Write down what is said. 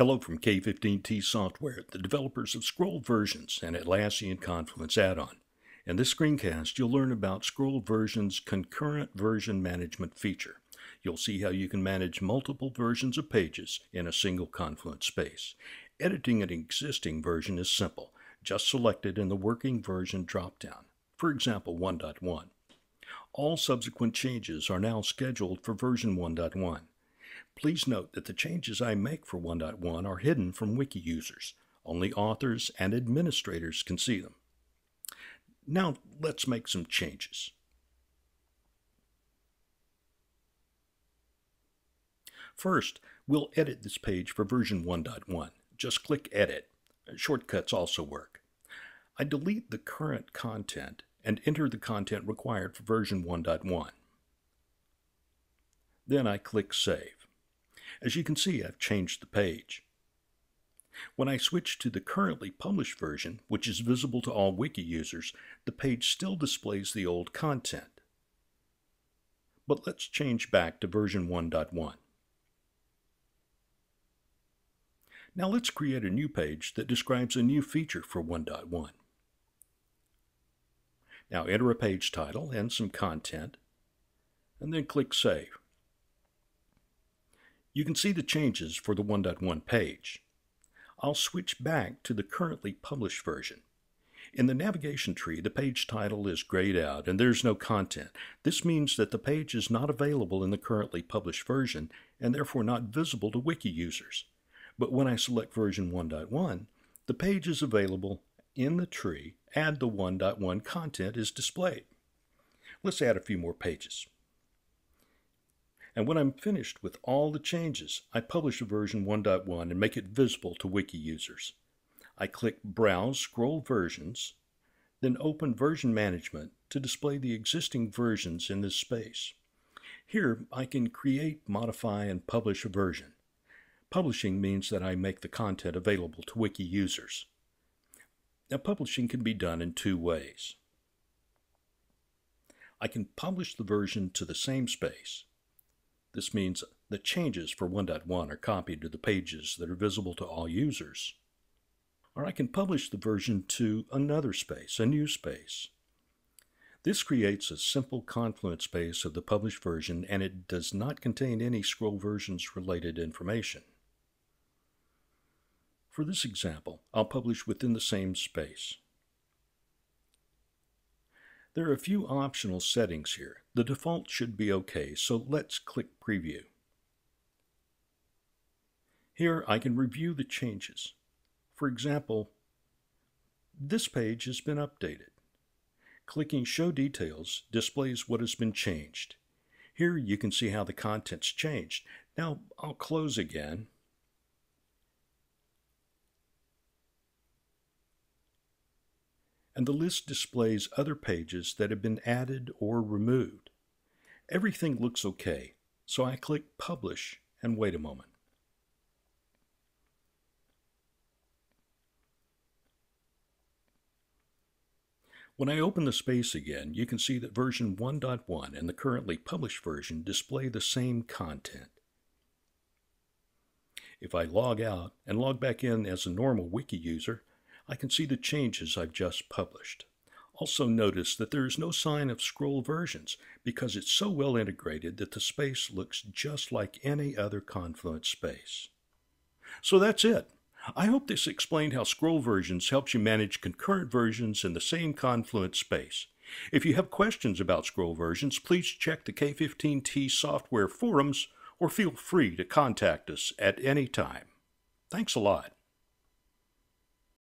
Hello from K15T Software, the developers of Scroll Versions and Atlassian Confluence add-on. In this screencast, you'll learn about Scroll Versions' concurrent version management feature. You'll see how you can manage multiple versions of pages in a single Confluence space. Editing an existing version is simple. Just select it in the working version dropdown, for example 1.1. All subsequent changes are now scheduled for version 1.1. Please note that the changes I make for 1.1 are hidden from wiki users. Only authors and administrators can see them. Now let's make some changes. First, we'll edit this page for version 1.1. Just click Edit. Shortcuts also work. I delete the current content and enter the content required for version 1.1. Then I click Save. As you can see, I've changed the page. When I switch to the currently published version, which is visible to all wiki users, the page still displays the old content. But let's change back to version 1.1. Now let's create a new page that describes a new feature for 1.1. Now enter a page title and some content, and then click Save you can see the changes for the 1.1 page. I'll switch back to the currently published version. In the navigation tree, the page title is grayed out and there's no content. This means that the page is not available in the currently published version and therefore not visible to wiki users. But when I select version 1.1, the page is available in the tree and the 1.1 content is displayed. Let's add a few more pages. And when I'm finished with all the changes, I publish a version 1.1 and make it visible to wiki users. I click Browse Scroll Versions, then open Version Management to display the existing versions in this space. Here, I can create, modify, and publish a version. Publishing means that I make the content available to wiki users. Now, publishing can be done in two ways. I can publish the version to the same space, this means the changes for 1.1 are copied to the pages that are visible to all users. Or I can publish the version to another space, a new space. This creates a simple Confluence space of the published version and it does not contain any scroll versions related information. For this example, I'll publish within the same space. There are a few optional settings here. The default should be okay, so let's click Preview. Here I can review the changes. For example, this page has been updated. Clicking Show Details displays what has been changed. Here you can see how the content's changed. Now I'll close again and the list displays other pages that have been added or removed. Everything looks okay, so I click Publish and wait a moment. When I open the space again, you can see that version 1.1 and the currently published version display the same content. If I log out and log back in as a normal wiki user, I can see the changes I've just published. Also notice that there is no sign of scroll versions because it's so well integrated that the space looks just like any other Confluence space. So that's it. I hope this explained how scroll versions helps you manage concurrent versions in the same Confluence space. If you have questions about scroll versions, please check the K15T software forums or feel free to contact us at any time. Thanks a lot.